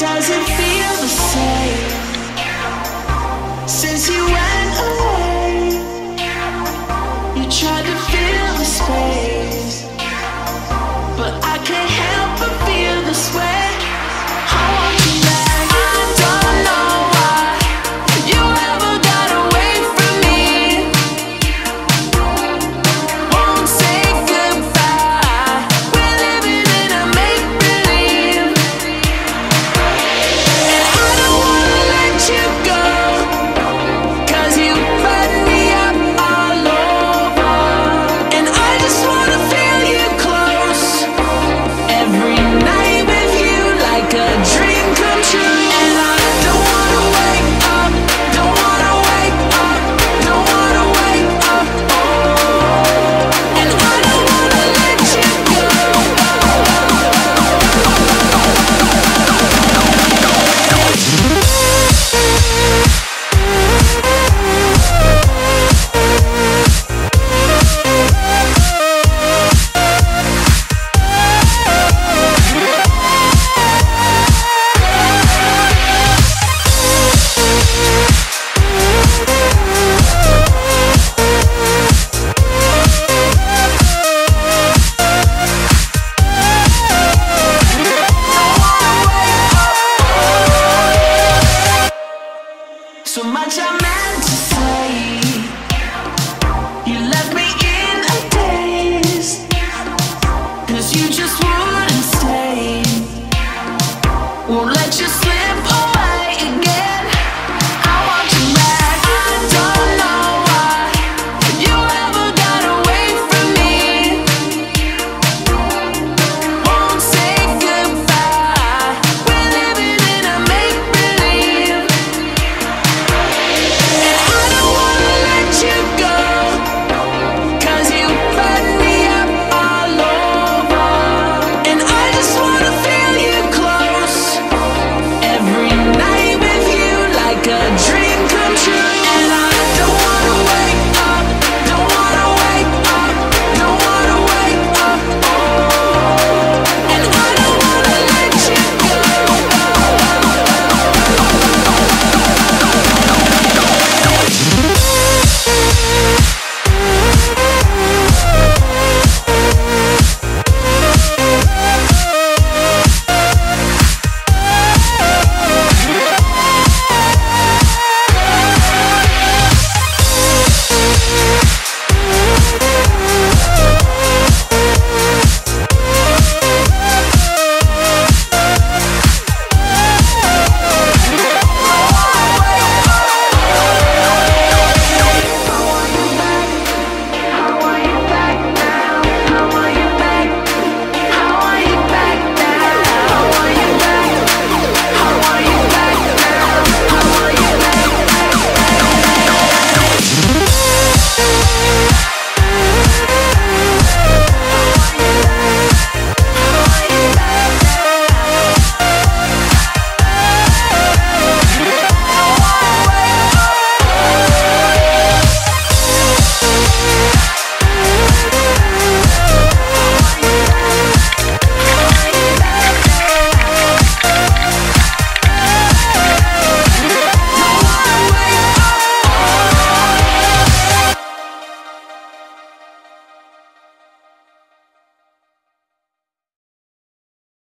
Does it feel the same? come true. So much I meant to say. You left me in a daze. Cause you just wouldn't stay. Won't let you sleep